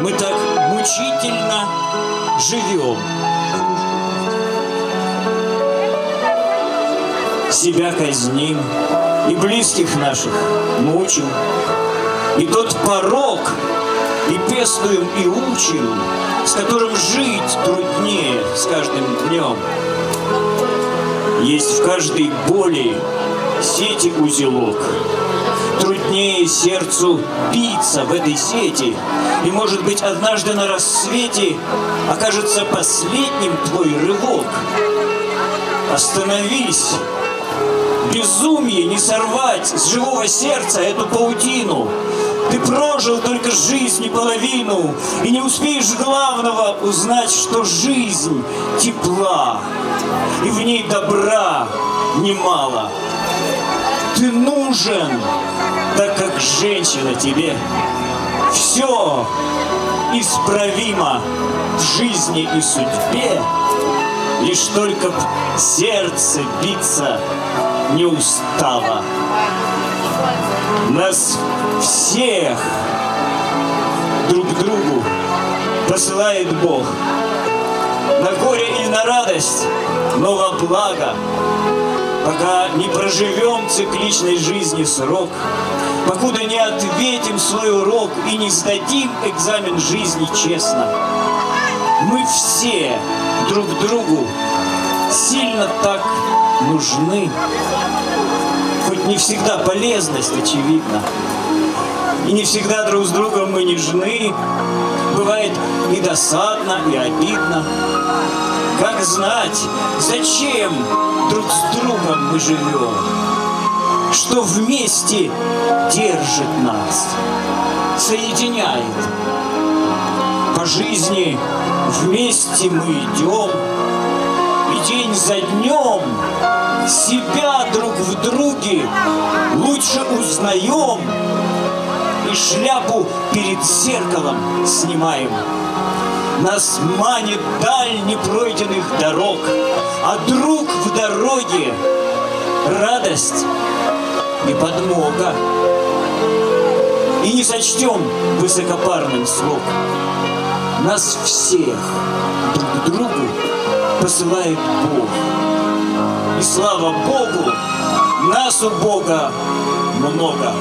мы так мучительно живем. Себя казним и близких наших мучим. И тот порог и пестуем, и учим, с которым жить труднее с каждым днем. Есть в каждой боли сети узелок, труднее сердцу биться в этой сети. И, может быть, однажды на рассвете окажется последним твой рывок. Остановись! Безумие не сорвать с живого сердца эту паутину. Ты прожил только жизнь и половину, и не успеешь главного узнать, что жизнь тепла, и в ней добра немало. Нужен, так как женщина тебе. Все исправимо в жизни и судьбе, Лишь только б сердце биться не устало. Нас всех друг другу посылает Бог. На горе или на радость, но во благо. Пока не проживем цикличной жизни срок, покуда не ответим свой урок и не сдадим экзамен жизни честно, мы все друг другу сильно так нужны. Хоть не всегда полезность очевидна. И не всегда друг с другом мы нежны. Бывает и досадно, и обидно. Как знать, зачем друг с другом мы живем? Что вместе держит нас, соединяет. По жизни вместе мы идем, и день за днем себя друг в друге лучше узнаем и шляпу перед зеркалом снимаем. Нас манит даль непройденных дорог, а друг в дороге радость и подмога. И не сочтем высокопарным слог. Нас всех друг к другу посылает Бог. И слава Богу, нас у Бога много.